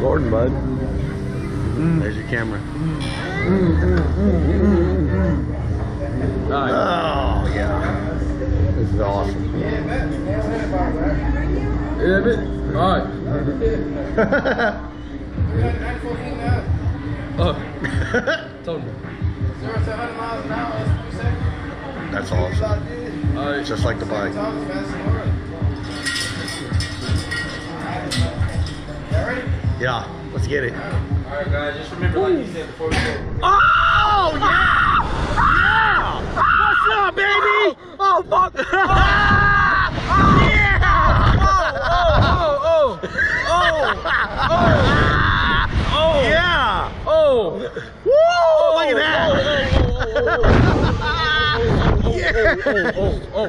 Gordon, bud. There's your camera. Alright. Oh, yeah. This is awesome. Yeah, bit. Alright. Oh. Told you. That's awesome. Alright. Just like the bike. Yeah, let's get it. Alright, guys, just remember, like you said before we go. Oh, yeah! Yeah! What's up, baby? Oh, fuck! yeah! Oh, oh, oh, oh, Oh! Oh! Yeah! oh, Woo! Look at that! oh, oh, oh,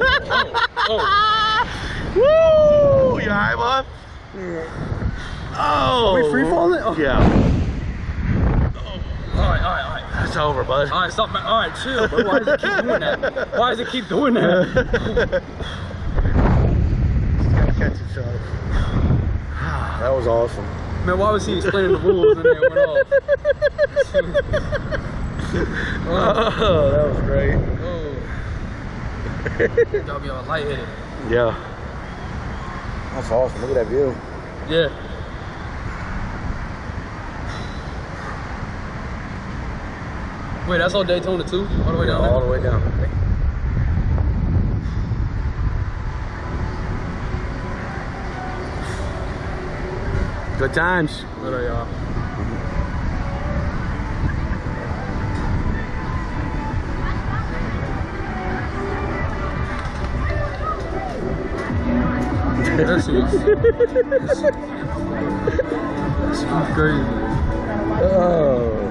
oh, Woo! You alright, bud? Oh! we free falling? Oh. Yeah. Oh. Alright, alright, alright. That's over, bud. Alright, stop. Alright, chill, bro. Why does it keep doing that? Why does it keep doing that? Gotta catch. That was awesome. Man, why was he explaining the rules and then it went off? Oh, that was great. Oh. Y'all be all lightheaded. Yeah. That's awesome. Look at that view. Yeah. Wait, that's all Daytona too? All the way down All there? the way down. Good times. What are y'all? That shit was, that was crazy. Oh.